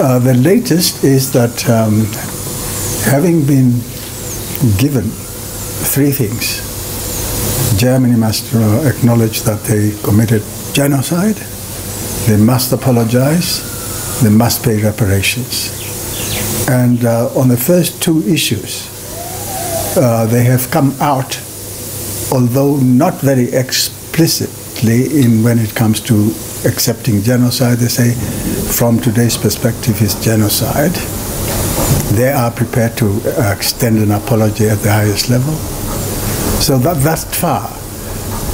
Uh, the latest is that um, having been given three things, Germany must uh, acknowledge that they committed genocide, they must apologize, they must pay reparations. And uh, on the first two issues, uh, they have come out, although not very in when it comes to accepting genocide. They say, from today's perspective, is genocide. They are prepared to uh, extend an apology at the highest level. So that that far,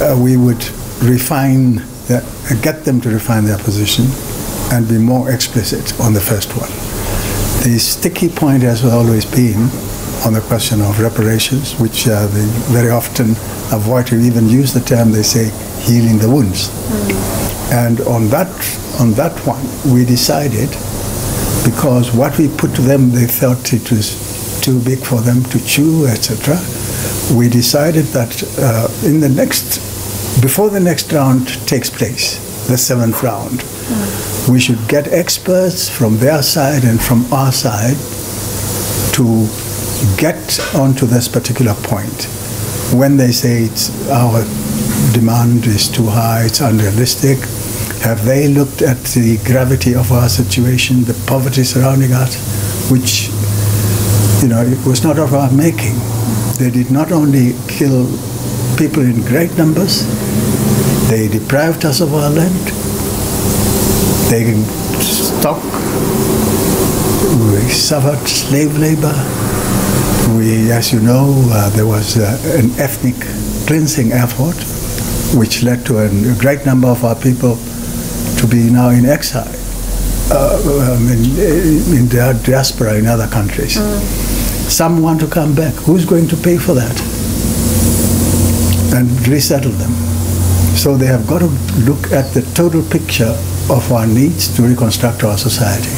uh, we would refine, uh, get them to refine their position, and be more explicit on the first one. The sticky point has always been on the question of reparations, which uh, they very often avoid to even use the term. They say healing the wounds. And on that, on that one, we decided, because what we put to them, they felt it was too big for them to chew, etc. We decided that uh, in the next, before the next round takes place, the seventh round, we should get experts from their side and from our side to get onto this particular point. When they say it's our demand is too high, it's unrealistic, have they looked at the gravity of our situation, the poverty surrounding us, which, you know, it was not of our making. They did not only kill people in great numbers, they deprived us of our land, they stock, we suffered slave labor. We, as you know, uh, there was uh, an ethnic cleansing effort, which led to a, great number of our people to be now in exile, uh, um, in, in their diaspora in other countries. Some want to come back. Who's going to pay for that? And resettle them. So they have got to look at the total picture of our needs to reconstruct our society.